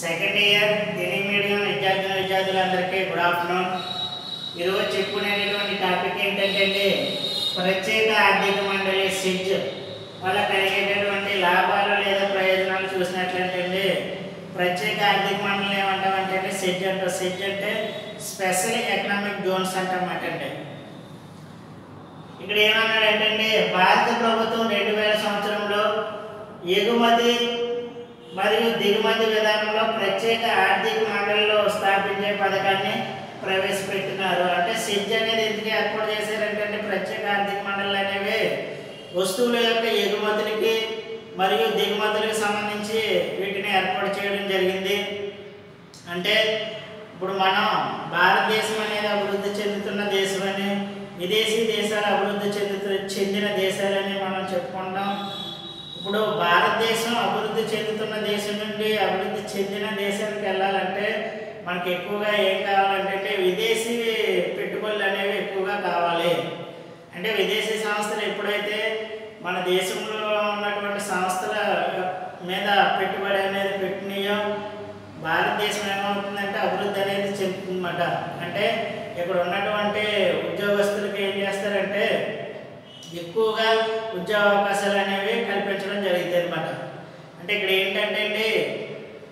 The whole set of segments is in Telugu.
సెకండ్ ఇయర్ తెలుగు మీడియం విద్యార్థులు విద్యార్థులందరికీ గుడ్ ఆఫ్టర్నూన్ ఈరోజు చెప్పుకునేటటువంటి టాపిక్ ఏంటంటే ప్రత్యేక ఆర్థిక మండలి సిజ్. వల్ల కలిగేటటువంటి లాభాలు లేదా ప్రయోజనాలు చూసినట్లయితే ప్రత్యేక ఆర్థిక మండలి ఏమంటామంటే సిజ్ అంటే. సిజ్ అంటే స్పెషల్ ఎకనామిక్ జోన్స్ అంటామన్నమాట అంటే ఇక్కడ ఏమన్నాడంటే భారత ప్రభుత్వం రెండు వేల సంవత్సరంలో ఎగుమతి మరియు దిగుమతి విధానం ప్రత్యేక ఆర్థిక మండలిలో స్థాపించే పథకాన్ని ప్రవేశపెట్టినారు. అంటే సిజ్ అనేది ఎందుకు ఏర్పాటు చేశారంటే ప్రత్యేక ఆర్థిక మండలి అనేవి వస్తువుల యొక్క ఎగుమతులకి మరియు దిగుమతులకు సంబంధించి వీటిని ఏర్పాటు చేయడం జరిగింది. అంటే ఇప్పుడు మనం భారతదేశం అనేది అభివృద్ధి చెందుతున్న దేశమని విదేశీ దేశాలు అభివృద్ధి చెందుతు చెందిన దేశాలని మనం చెప్పుకుంటాం ఇప్పుడు భారతదేశం ఉన్న దేశం నుండి అభివృద్ధి చెందిన దేశానికి వెళ్ళాలంటే మనకి ఎక్కువగా ఏం కావాలంటే విదేశీ పెట్టుబడులు అనేవి ఎక్కువగా కావాలి. అంటే విదేశీ సంస్థలు ఎప్పుడైతే మన దేశంలో ఉన్నటువంటి సంస్థల మీద పెట్టుబడి అనేది పెట్టినాయో భారతదేశం ఏమవుతుందంటే అభివృద్ధి అనేది చెందుతుందన్నమాట. అంటే ఇక్కడ ఉన్నటువంటి ఉద్యోగస్తులకి ఏం చేస్తారంటే ఎక్కువగా ఉద్యోగ అవకాశాలు అనేవి కల్పించడం జరుగుతుంది అనమాట అంటే ఇక్కడ ఏంటంటే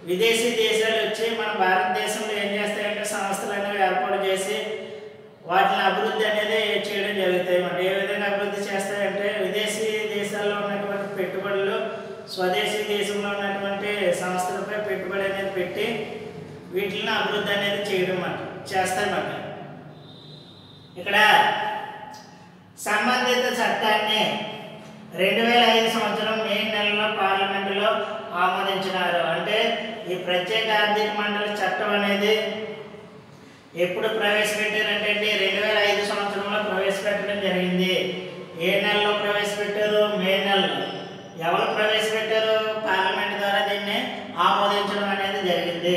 విదేశీ దేశాలు వచ్చి మన భారతదేశంలో ఏం చేస్తాయంటే సంస్థలు అనేవి ఏర్పాటు చేసి వాటిని అభివృద్ధి అనేది చేయడం జరుగుతాయి. అన్నమాట ఏ విధంగా అభివృద్ధి చేస్తాయంటే విదేశీ దేశాల్లో ఉన్నటువంటి పెట్టుబడులు స్వదేశీ దేశంలో ఉన్నటువంటి సంస్థలపై పెట్టుబడి అనేది పెట్టి వీటిని అభివృద్ధి అనేది చేయడం అన్నమాట చేస్తారన్నమాట ఇక్కడ సంబంధిత చట్టాన్ని రెండు వేల ఐదు సంవత్సరం మే నెలలో పార్లమెంటులో ఆమోదించినారు. అంటే ఈ ప్రత్యేక ఆర్థిక మండలి చట్టం అనేది ఎప్పుడు ప్రవేశపెట్టారంటే రెండు వేల ఐదు సంవత్సరంలో ప్రవేశపెట్టడం జరిగింది. ఏ నెలలో ప్రవేశపెట్టారు మే నెలలో ఎవరు ప్రవేశపెట్టారు పార్లమెంట్ ద్వారా దీన్ని ఆమోదించడం అనేది జరిగింది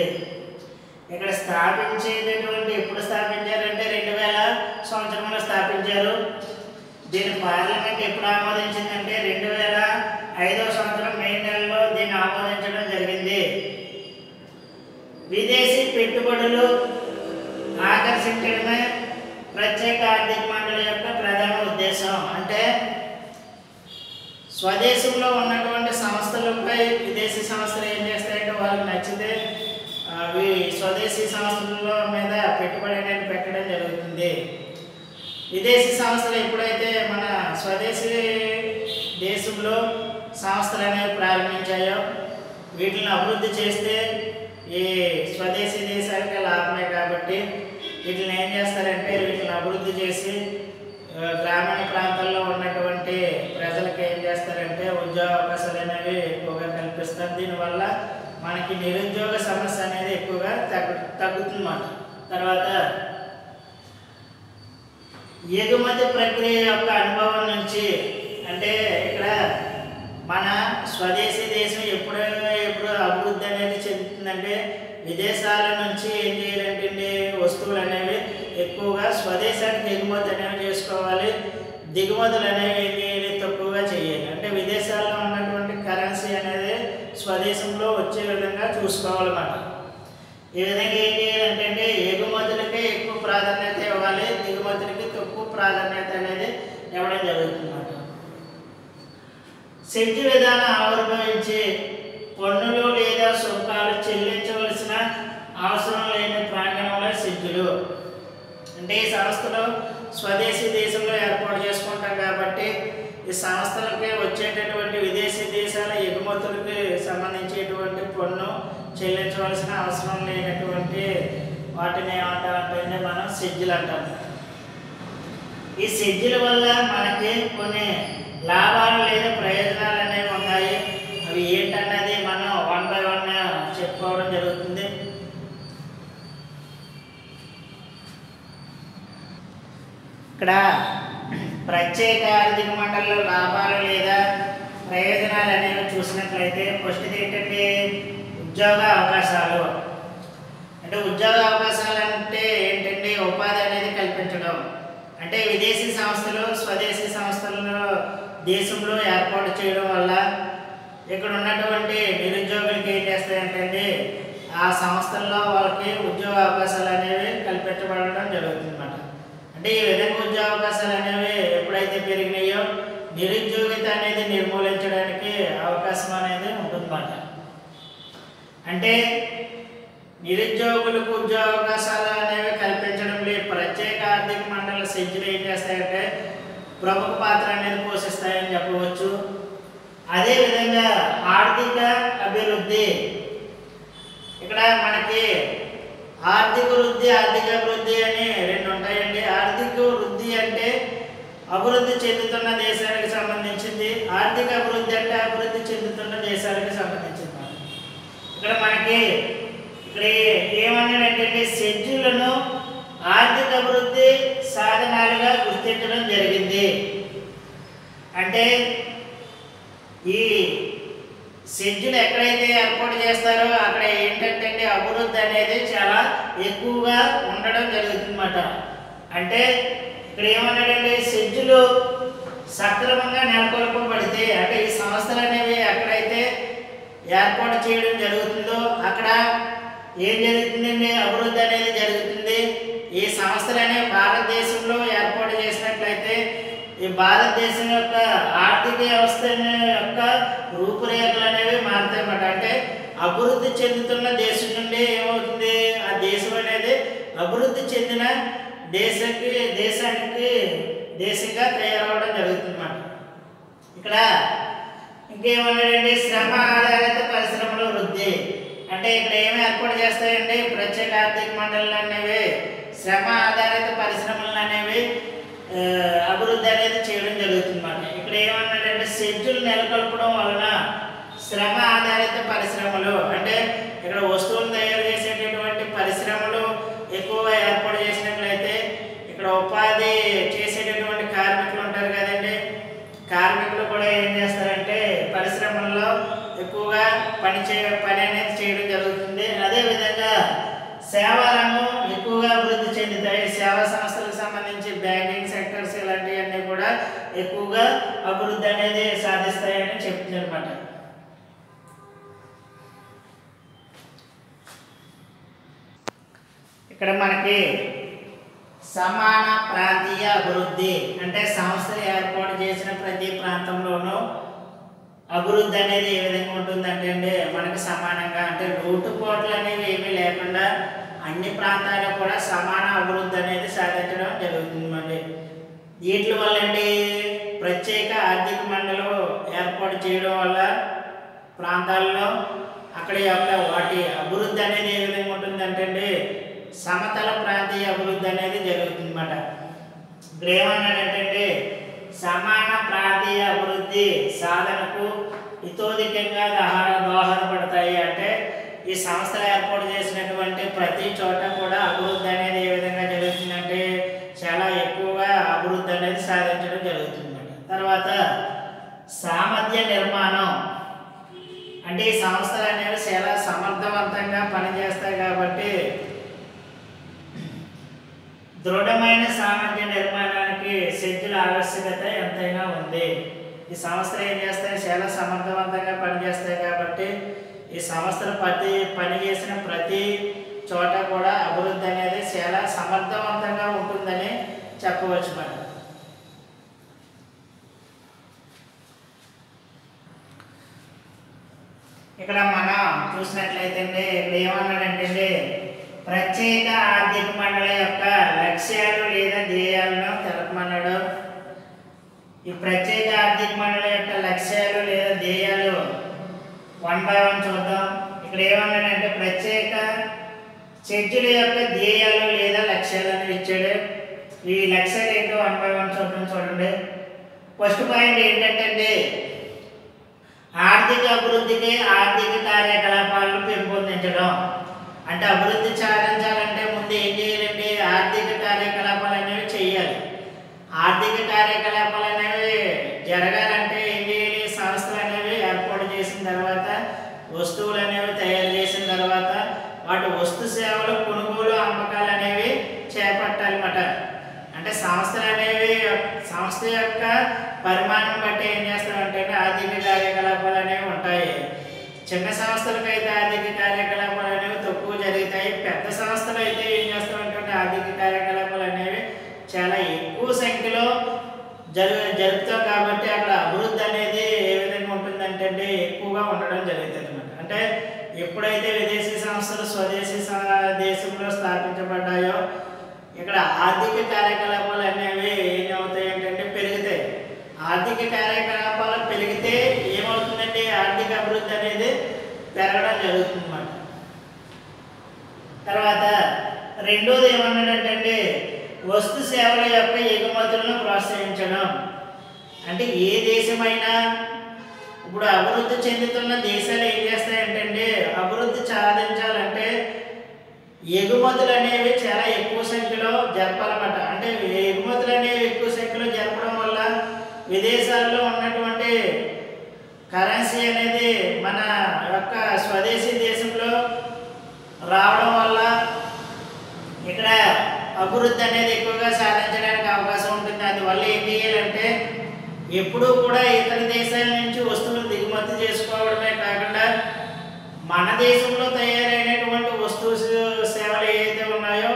ఇక్కడ స్థాపించేటటువంటి ఎప్పుడు స్థాపించారంటే రెండు వేల సంవత్సరంలో స్థాపించారు దీన్ని పార్లమెంట్ ఎప్పుడు ఆమోదించిందంటే రెండు వేల ఐదవ సంవత్సరం మే నెలలో దీన్ని ఆమోదించడం జరిగింది విదేశీ పెట్టుబడులు ఆకర్షించడమే ప్రత్యేక ఆర్థిక మండలి యొక్క ప్రధాన ఉద్దేశం. అంటే స్వదేశంలో ఉన్నటువంటి సంస్థలపై విదేశీ సంస్థలు ఏం చేస్తాయంటే వాళ్ళకి నచ్చితే అవి స్వదేశీ సంస్థల మీద పెట్టుబడి అనేది పెట్టడం జరుగుతుంది. విదేశీ సంస్థలు ఎప్పుడైతే మన స్వదేశీ దేశంలో సంస్థలు అనేవి ప్రారంభించాయో వీటిని అభివృద్ధి చేస్తే ఈ స్వదేశీ దేశానికి లాభమే కాబట్టి వీటిని ఏం చేస్తారంటే వీటిని అభివృద్ధి చేసి గ్రామీణ ప్రాంతాల్లో ఉన్నటువంటి ప్రజలకు ఏం చేస్తారంటే ఉద్యోగ అవకాశాలు అనేవి ఎక్కువగా కల్పిస్తారు. దీనివల్ల మనకి నిరుద్యోగ సమస్య అనేది ఎక్కువగా తగ్గు తగ్గుతుందన్నమాట. తర్వాత ఎగుమతి ప్రక్రియ యొక్క అనుభవం నుంచి అంటే ఇక్కడ మన స్వదేశీ దేశం ఎప్పుడు ఎప్పుడు అభివృద్ధి అనేది చెందుతుందంటే విదేశాల నుంచి ఏం చేయాలంటే వస్తువులు అనేవి ఎక్కువగా స్వదేశానికి దిగుమతి అనేవి చేసుకోవాలి? దిగుమతులు అనేవి తక్కువగా చేయాలి? అంటే విదేశాల్లో ఉన్నటువంటి కరెన్సీ అనేది స్వదేశంలో వచ్చే విధంగా చూసుకోవాలన్నమాట. ఈ విధంగా ఏం చేయాలంటే ఎగుమతులకే ఎక్కువ ప్రాధాన్యత ఇవ్వాలి దిగుమతులకి తక్కువ ప్రాధాన్యత అనేది ఇవ్వడం జరుగుతుందన్నమాట. సెజ్ విధానం ఆవిర్భవించి పన్నులు లేదా సుంకాలు చెల్లించవలసిన అవసరం లేని ప్రాంగణంలో సెజ్జులు అంటే ఈ సంస్థలు స్వదేశీ దేశంలో ఏర్పాటు చేసుకుంటాం కాబట్టి ఈ సంస్థలకి వచ్చేటటువంటి విదేశీ దేశాల ఎగుమతులకి సంబంధించేటువంటి పన్ను చెల్లించవలసిన అవసరం లేనటువంటి వాటిని ఏమంటామంటే మనం సెజ్జులు అంటాం. ఈ సెజ్జుల వల్ల మనకి కొన్ని లాభాలు లేదా ప్రయోజనాలు అనేవి ఉన్నాయి అవి ఏంటన్నది మనం వన్ బై వన్ చెప్పుకోవడం జరుగుతుంది. ఇక్కడ ప్రత్యేక ఆర్థిక మండలిలో లాభాలు లేదా ప్రయోజనాలు అనేవి చూసినట్లయితే ఫస్ట్ది ఏంటంటే ఉద్యోగ అవకాశాలు. అంటే ఉద్యోగ అవకాశాలు అంటే ఏంటంటే ఉపాధి అనేది కల్పించడం. అంటే విదేశీ సంస్థలు స్వదేశీ సంస్థలను దేశంలో ఏర్పాటు చేయడం వల్ల ఇక్కడ ఉన్నటువంటి నిరుద్యోగులకి ఏం చేస్తాయంటే ఆ సంస్థల్లో వాళ్ళకి ఉద్యోగ అవకాశాలు అనేవి కల్పించబడడం జరుగుతుంది. అంటే ఈ విధంగా ఉద్యోగ అవకాశాలు అనేవి ఎప్పుడైతే పెరిగినాయో నిరుద్యోగిత అనేది నిర్మూలించడానికి అవకాశం అనేది ఉంటుందన్నమాట. అంటే నిరుద్యోగులకు ఉద్యోగ అవకాశాలు అనేవి కల్పించడంలో లేదు. ప్రత్యేక ఆర్థిక మండల సెంచరీ ఏం చేస్తాయంటే ప్రముఖ పాత్ర అనేది పోషిస్తాయని చెప్పవచ్చు. అదేవిధంగా ఆర్థిక అభివృద్ధి. ఇక్కడ మనకి ఆర్థిక వృద్ధి ఆర్థిక అభివృద్ధి అని రెండు ఉంటాయండి. ఆర్థిక వృద్ధి అంటే అభివృద్ధి చెందుతున్న దేశానికి సంబంధించింది. ఆర్థిక అభివృద్ధి అంటే అభివృద్ధి చెందుతున్న దేశాలకు సంబంధించింది ఇక్కడ మనకి ఇక్కడ ఏమన్నాడంటే షెడ్యూళ్ళను ఆర్థిక అభివృద్ధి సాధనాలుగా గుర్తించడం జరిగింది. అంటే ఈ షెడ్యూల్ ఎక్కడైతే ఏర్పాటు చేస్తారో అక్కడ ఏంటంటే అభివృద్ధి అనేది చాలా ఎక్కువగా ఉండడం జరుగుతుందన్నమాట. అంటే ఇక్కడ ఏమన్నాడంటే షెడ్యూల్ సక్రమంగా నెలకొల్పబడితే అంటే ఈ సంస్థలు అనేవి ఎక్కడైతే ఏర్పాటు చేయడం జరుగుతుందో అక్కడ ఏం జరుగుతుందండి అభివృద్ధి అనేది జరుగుతుంది. ఈ సంస్థలు అనేవి భారతదేశంలో భారతదేశం యొక్క ఆర్థిక వ్యవస్థ యొక్క రూపురేఖలు అనేవి మారుతాయన్నమాట అంటే అభివృద్ధి చెందుతున్న దేశం నుండి ఏమవుతుంది? ఆ దేశం అనేది అభివృద్ధి చెందిన దేశకి దేశానికి దేశంగా తయారవడం జరుగుతుందన్నమాట. ఇక్కడ ఇంకేమన్నాడండి శ్రమ ఆధారిత పరిశ్రమల వృద్ధి. అంటే ఇక్కడ ఏమి ఏర్పాటు చేస్తాయండి ప్రత్యేక ఆర్థిక మండలి అనేవి శ్రమ ఆధారిత పరిశ్రమలు అనేవి అభివృద్ధి అనేది చేయడం జరుగుతుందన్నమాట. ఇక్కడ ఏమన్నాడంటే షెడ్యూల్ నెలకొల్పడం వలన శ్రమ ఆధారిత పరిశ్రమలు అంటే ఇక్కడ వస్తువులు తయారు చేసేటటువంటి పరిశ్రమలు ఎక్కువగా ఏర్పాటు చేసినట్లయితే ఇక్కడ ఉపాధి చేసేటటువంటి కార్మికులు ఉంటారు కదండి. కార్మికులు కూడా ఏం చేస్తారంటే పరిశ్రమల్లో ఎక్కువగా పని చే పని అనేది చేయడం జరుగుతుంది. అదేవిధంగా సేవా రంగం ఎక్కువగా అభివృద్ధి చెందుతాయి. సేవా సంస్థలు సంబంధించి బ్యాంకింగ్ సెక్టర్స్ ఇలాంటివన్నీ కూడా ఎక్కువగా అభివృద్ధి అనేది సాధిస్తాయని చెప్తుంది అనమాట ఇక్కడ మనకి సమాన ప్రాంతీయ అభివృద్ధి అంటే సంస్థలు ఏర్పాటు చేసిన ప్రతి ప్రాంతంలోనూ అభివృద్ధి అనేది ఏ విధంగా ఉంటుందంటే అండి మనకు సమానంగా అంటే లోటుపాట్లు అనేవి ఏమీ లేకుండా అన్ని ప్రాంతాల్లో కూడా సమాన అభివృద్ధి అనేది సాధించడం జరుగుతుందండి. వీటి వల్ల అండి ఏర్పాటు చేయడం వల్ల ప్రాంతాల్లో అక్కడ యొక్క వాటి అభివృద్ధి అనేది ఏ విధంగా ఉంటుందంటే అండి సమతల ప్రాంతీయ అభివృద్ధి అనేది జరుగుతుందన్నమాట. ఇక్కడ సమాన ప్రాంతీయ అభివృద్ధి సాధనకు ఇతోధికంగా దోహ- దోహదపడతాయి అంటే ఈ సంస్థలు ఏర్పాటు చేసినటువంటి ప్రతి చోట కూడా అభివృద్ధి అనేది ఏ విధంగా జరుగుతుందంటే చాలా ఎక్కువగా అభివృద్ధి అనేది సాధించడం జరుగుతుందన్నమాట. తర్వాత సామర్థ్య నిర్మాణం. అంటే ఈ సంస్థలు అనేవి చాలా సమర్థవంతంగా పనిచేస్తాయి కాబట్టి దృఢమైన సామర్థ్య నిర్మాణానికి శక్తుల ఆవశ్యకత ఎంతైనా ఉంది. ఈ సంస్థలు ఏం చేస్తాయి? చాలా సమర్థవంతంగా పనిచేస్తాయి కాబట్టి ఈ సంస్థలు ప్రతి పని చేసిన ప్రతి చోట కూడా అభివృద్ధి అనేది చాలా సమర్థవంతంగా ఉంటుందని చెప్పవచ్చు మనం ఇక్కడ మనం చూసినట్లయితే ఏమన్నాడంటే ప్రత్యేక ఆర్థిక మండలి యొక్క లక్ష్యాలు లేదా ధ్యేయాలను తెలపమన్నాడు. ఈ ప్రత్యేక ఆర్థిక మండలి యొక్క లక్ష్యాలు లేదా ధ్యేయాలు వన్ బై వన్ చూద్దాం. ఇక్కడ ఏమన్నాడంటే ప్రత్యేక చర్చల యొక్క ధ్యేయాలు లేదా లక్ష్యాలను ఇచ్చాడు. ఈ లక్ష్యాలు ఏంటో వన్ బై వన్ చూడడం చూడండి. ఫస్ట్ పాయింట్ ఏంటంటే ఆర్థిక అభివృద్ధికి ఆర్థిక కార్యకలాపాలను పెంపొందించడం. అంటే అభివృద్ధి సాధించాలంటే ముందు ఏం చేయాలండి ఆర్థిక కార్యకలాపాలు అనేవి చేయాలి. ఆర్థిక కార్యకలాపాలు అనేవి జరగాలంటే ఏం చేయాలి? సంస్థలు అనేవి ఏర్పాటు చేసిన తర్వాత వస్తువులు అనేవి తయారు చేసిన తర్వాత వాటి వస్తు సేవలు కొనుగోలు అమ్మకాలు అనేవి చేపట్టాలన్నమాట. అంటే సంస్థలు అనేవి సంస్థ యొక్క పరిమాణం బట్టి ఏం చిన్న సంస్థలకైతే ఆర్థిక కార్యకలాపాలు అనేవి తక్కువ జరుగుతాయి. పెద్ద సంస్థలు అయితే ఏం చేస్తామంటే ఆర్థిక కార్యకలాపాలు అనేవి చాలా ఎక్కువ సంఖ్యలో జరు జరుపుతాం కాబట్టి అక్కడ అభివృద్ధి అనేది ఏ విధంగా ఉంటుందంటే ఎక్కువగా ఉండడం జరుగుతుంది అనమాట అంటే ఎప్పుడైతే విదేశీ సంస్థలు స్వదేశీ దేశంలో స్థాపించబడ్డాయో ఇక్కడ ఆర్థిక కార్యకలాపాలు అనేవి ఏమవుతాయి అంటే పెరుగుతాయి. ఆర్థిక కార్యకలాపాలు పెరిగితే ఏమవుతుందండి ఆర్థిక అభివృద్ధి అనేది పెరగడం జరుగుతుంది అన్నమాట తర్వాత రెండోది ఏమన్నాడంటే వస్తు సేవల యొక్క ఎగుమతులను ప్రోత్సహించడం. అంటే ఏ దేశమైనా ఇప్పుడు అభివృద్ధి చెందుతున్న దేశాలు ఏం చేస్తాయంటే అభివృద్ధి సాధించాలంటే ఎగుమతులు అనేవి చాలా ఎక్కువ సంఖ్యలో జరపాలన్నమాట. అంటే ఎగుమతులు అనేవి ఎక్కువ సంఖ్యలో జరపడం వల్ల విదేశాల్లో ఉన్నటువంటి కరెన్సీ అనేది మన యొక్క స్వదేశీ దేశంలో రావడం వల్ల ఇక్కడ అభివృద్ధి అనేది ఎక్కువగా సాధించడానికి అవకాశం ఉంటుంది. అందువల్ల ఏం చేయాలంటే ఎప్పుడూ కూడా ఇతర దేశాల నుంచి వస్తువులు దిగుమతి చేసుకోవడమే కాకుండా మన దేశంలో తయారైనటువంటి వస్తువు సేవలు ఏవైతే ఉన్నాయో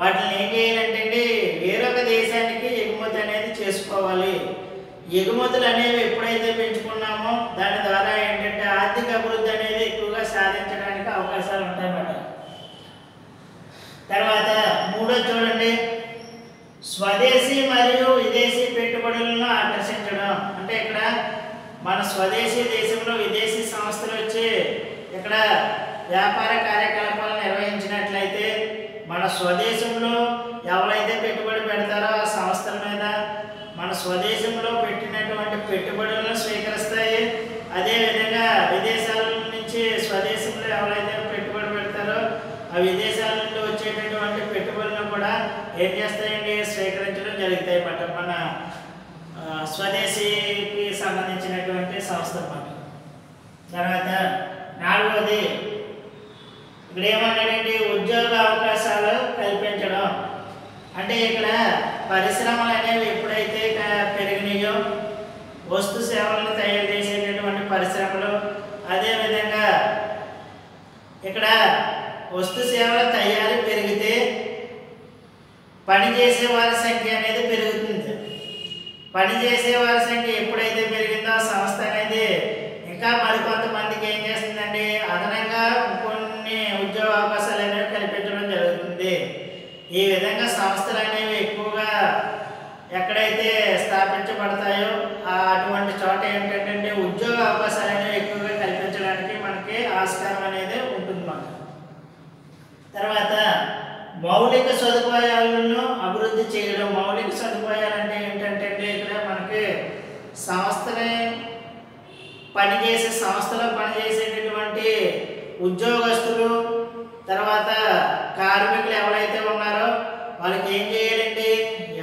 వాటిని ఏం చేయాలంటే అండి వేరొక దేశానికి ఎగుమతి అనేది చేసుకోవాలి. ఎగుమతులు అనేవి ఎప్పుడైతే పెంచుకున్నామో దాని ద్వారా ఏంటంటే ఆర్థిక అభివృద్ధి అనేది ఎక్కువగా సాధించడానికి అవకాశాలు ఉంటాయన్నమాట. తర్వాత మూడో చూడండి. స్వదేశీ మరియు విదేశీ పెట్టుబడులను ఆకర్షించడం. అంటే ఇక్కడ మన స్వదేశీ దేశంలో విదేశీ సంస్థలు వచ్చి ఇక్కడ వ్యాపార కార్యకలాపాలు నిర్వహించినట్లయితే మన స్వదేశంలో ఎవరైతే పెట్టుబడి పెడతారో ఆ సంస్థల మీద మన స్వదేశంలో పెట్టినటువంటి పెట్టుబడులను స్వీకరిస్తాయి. అదేవిధంగా విదేశాల నుంచి స్వదేశంలో ఎవరైతే పెట్టుబడి పెడతారో ఆ విదేశాల నుండి వచ్చేటటువంటి ఏం చేస్తాయండి? స్వీకరించడం జరుగుతాయి అన్నమాట మన స్వదేశీకి సంబంధించినటువంటి సంస్థ అన్నమాట. తర్వాత నాలుగవది ఇక్కడ ఏమన్నాడండి ఉద్యోగ అవకాశాలు కల్పించడం. అంటే ఇక్కడ పరిశ్రమలు అనేవి ఎప్పుడైతే పెరిగినాయో వస్తు సేవలను తయారు చేసేటటువంటి పరిశ్రమలు అదేవిధంగా ఇక్కడ వస్తు సేవలు తయారు పని చేసే వారి సంఖ్య అనేది పెరుగుతుంది. పని చేసే వారి సంఖ్య ఎప్పుడైతే పెరిగిందో సంస్థ అనేది ఇంకా మరికొంతమందికి ఏం చేస్తుందండి అదనంగా కొన్ని ఉద్యోగ అవకాశాలు అనేవి కల్పించడం జరుగుతుంది. ఈ విధంగా సంస్థలు అనేవి ఎక్కువగా ఎక్కడైతే స్థాపించబడతాయో అటువంటి చోట ఏంటంటే ఉద్యోగ అవకాశాలు అనేవి ఎక్కువగా కల్పించడానికి మనకి ఆస్కారం అనేది ఉంటుంది మనకు తర్వాత మౌలిక సదుపాయాలను అభివృద్ధి చేయడం మౌలిక సదుపాయాలు అంటే ఏంటంటే ఇక్కడ మనకి సంస్థనే పనిచేసే సంస్థలో పనిచేసేటటువంటి ఉద్యోగస్తులు తర్వాత కార్మికులు ఎవరైతే ఉన్నారో వాళ్ళకి ఏం చేయాలండి?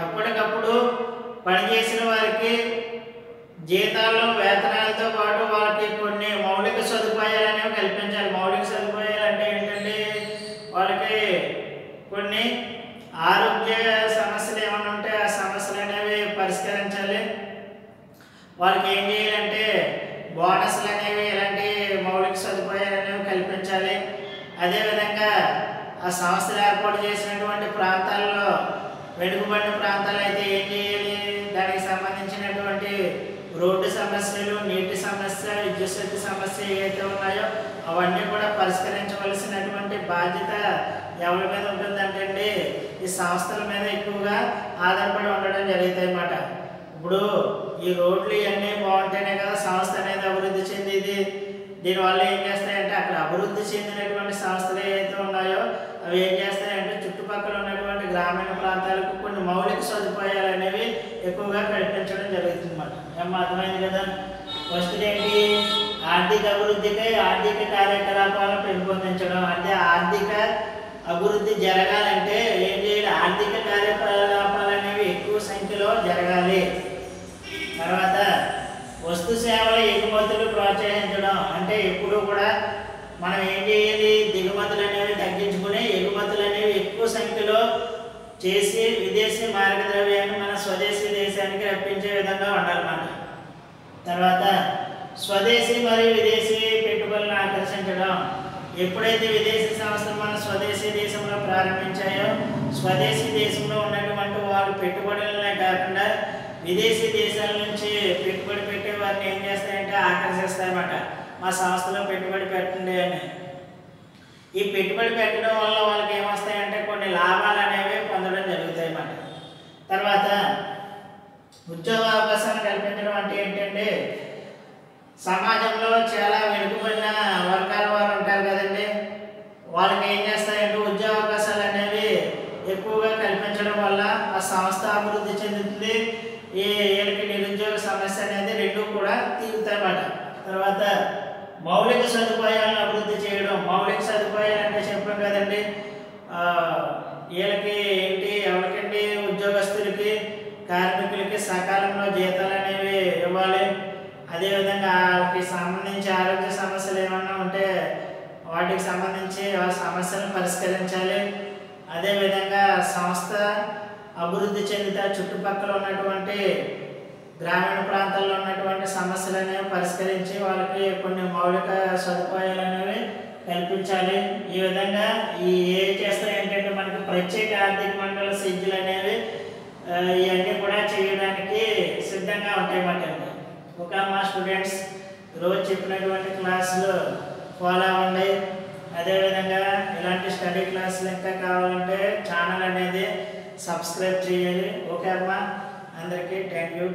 ఎప్పటికప్పుడు పనిచేసిన వారికి జీతాలు వేతనాలతో పాటు వాళ్ళకి కొన్ని మౌలిక సదుపాయాలు అనేవి కల్పించాలి మౌలిక సదుపాయాలు అంటే ఏంటంటే వాళ్ళకి కొన్ని ఆరోగ్య సమస్యలు ఏమైనా ఉంటే ఆ సమస్యలు అనేవి పరిష్కరించాలి వాళ్ళకి ఏం చేయాలంటే బోనస్లు అనేవి ఇలాంటి మౌలిక సదుపాయాలు అనేవి కల్పించాలి. అదేవిధంగా ఆ సంస్థలు ఏర్పాటు చేసినటువంటి ప్రాంతాల్లో వెనుకబడిన ప్రాంతాలు అయితే ఏం చేయాలి? దానికి సంబంధించినటువంటి రోడ్డు సమస్యలు నీటి సమస్య విద్యుత్ సమస్య ఏవైతే ఉన్నాయో అవన్నీ కూడా పరిష్కరించవలసినటువంటి బాధ్యత ఎవరి మీద ఉంటుందంటే అండి ఈ సంస్థల మీద ఎక్కువగా ఆధారపడి ఉండడం జరుగుతాయి అన్నమాట ఇప్పుడు ఈ రోడ్లు ఇవన్నీ బాగుంటేనే కదా సంస్థ అనేది అభివృద్ధి చెందేది. దీనివల్ల ఏం చేస్తాయంటే అక్కడ అభివృద్ధి చెందినటువంటి సంస్థలు ఏవైతే ఉన్నాయో అవి ఏం చేస్తాయంటే చుట్టుపక్కల ఉన్నటువంటి గ్రామీణ ప్రాంతాలకు కొన్ని మౌలిక సదుపాయాలు అనేవి ఎక్కువగా కల్పించడం జరుగుతుంది అన్నమాట ఏమో అర్థమైంది కదా? ఫస్ట్ ఏంటి? ఆర్థిక అభివృద్ధికై ఆర్థిక కార్యకలాపాలను పెంపొందించడం. అంటే ఆర్థిక అభివృద్ధి జరగాలంటే ఏం చేయాలి? ఆర్థిక కార్యకలాపాలు అనేవి ఎక్కువ సంఖ్యలో జరగాలి తర్వాత వస్తు సేవల ఎగుమతులు ప్రోత్సహించడం అంటే ఎప్పుడు కూడా మనం ఏం చేయాలి దిగుమతులు అనేవి తగ్గించుకుని ఎగుమతులు అనేవి ఎక్కువ సంఖ్యలో చేసి విదేశీ మార్గద్రవ్యాన్ని మన స్వదేశీ దేశానికి రప్పించే విధంగా ఉండాలన్నమాట. తర్వాత స్వదేశీ మరియు విదేశీ పెట్టుబడులను ఆకర్షించడం. ఎప్పుడైతే విదేశీ సంస్థలు మన స్వదేశీ దేశంలో ప్రారంభించాయో స్వదేశీ దేశంలో ఉన్నటువంటి వారు పెట్టుబడులనే కాకుండా విదేశీ దేశాల నుంచి పెట్టుబడి పెట్టే వారిని ఏం చేస్తాయంటే ఆకర్షిస్తాయన్నమాట. మా సంస్థలో పెట్టుబడి పెట్టండి అని. ఈ పెట్టుబడి పెట్టడం వల్ల వాళ్ళకి ఏమొస్తాయంటే కొన్ని లాభాలు అనేవి పొందడం తర్వాత ఉద్యోగ అవకాశాలు కల్పించడం అంటే ఏంటంటే సమాజంలో చాలా వెనుకబడిన వర్గాల వారు ఉంటారు కదండి. వాళ్ళకి ఏం చేస్తారంటే ఉద్యోగ అవకాశాలు అనేవి ఎక్కువగా కల్పించడం వల్ల ఆ సంస్థ అభివృద్ధి చెందుతుంది. ఈ వీళ్ళకి నిరుద్యోగ సమస్య అనేది రెండు కూడా తీరుతాయన్నమాట తర్వాత మౌలిక సదుపాయాలను అభివృద్ధి చేయడం మౌలిక సదుపాయాలు అంటే చెప్పాం కదండి. వీళ్ళకి కార్మికులకి సకాలంలో జీతాలు అనేవి ఇవ్వాలి. అదేవిధంగా వాళ్ళకి సంబంధించి ఆరోగ్య సమస్యలు ఏమన్నా ఉంటే వాటికి సంబంధించి ఆ సమస్యలను పరిష్కరించాలి. అదేవిధంగా సంస్థ అభివృద్ధి చెందితే చుట్టుపక్కల ఉన్నటువంటి గ్రామీణ ప్రాంతాల్లో ఉన్నటువంటి సమస్యలు అనేవి పరిష్కరించి వాళ్ళకి కొన్ని మౌలిక సదుపాయాలు అనేవి కల్పించాలి. ఈ విధంగా ఈ ఏ చేస్తాయి ఏంటంటే మనకి ప్రత్యేక ఆర్థిక మండల సిద్ధులు అనేవి ఇవన్నీ కూడా చేయడానికి సిద్ధంగా ఉంటాయి అన్నమాట ఒక మా స్టూడెంట్స్ రోజు చెప్పినటువంటి క్లాసులు ఫాలో అవ్వండి. అదేవిధంగా ఇలాంటి స్టడీ క్లాసులు ఇంకా కావాలంటే ఛానల్ అనేది సబ్స్క్రైబ్ చేయాలి. ఓకే అమ్మా. అందరికీ థ్యాంక్ యూ.